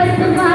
Bye.